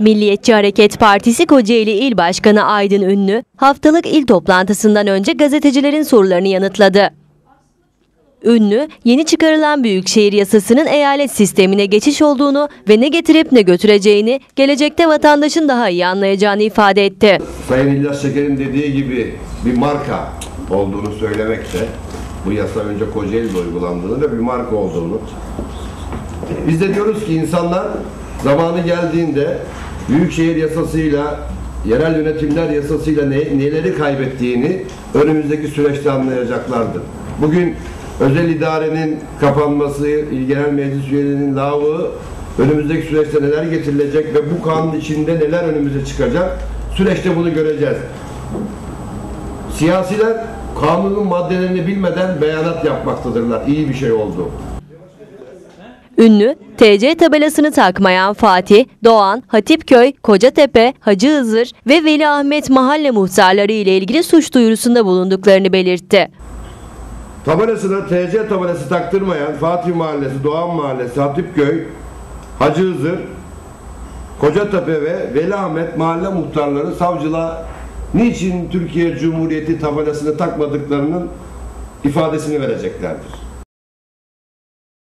Milliyetçi Hareket Partisi Kocaeli İl Başkanı Aydın Ünlü, haftalık il toplantısından önce gazetecilerin sorularını yanıtladı. Ünlü, yeni çıkarılan Büyükşehir Yasası'nın eyalet sistemine geçiş olduğunu ve ne getirip ne götüreceğini gelecekte vatandaşın daha iyi anlayacağını ifade etti. Sayın İlyas Şeker'in dediği gibi bir marka olduğunu söylemekte. Bu yasa önce Kocaeli'de uygulandığını ve bir marka olduğunu. Biz de diyoruz ki insanlar zamanı geldiğinde Büyükşehir yasasıyla yerel yönetimler yasasıyla ne, neleri kaybettiğini önümüzdeki süreçte anlayacaklardır. Bugün özel idarenin kapanması, il genel meclis üyelerinin lavı önümüzdeki süreçte neler getirilecek ve bu kanun içinde neler önümüze çıkacak süreçte bunu göreceğiz. Siyasiler kanunun maddelerini bilmeden beyanat yapmaktadırlar. İyi bir şey oldu. Ünlü, TC tabelasını takmayan Fatih, Doğan, Hatipköy, Kocatepe, Hacı Hızır ve Veli Ahmet mahalle muhtarları ile ilgili suç duyurusunda bulunduklarını belirtti. Tabelasına TC tabelası taktırmayan Fatih Mahallesi, Doğan Mahallesi, Hatipköy, Hacı Hızır, Kocatepe ve Veli Ahmet mahalle muhtarları savcılığa niçin Türkiye Cumhuriyeti tabelasını takmadıklarının ifadesini vereceklerdir.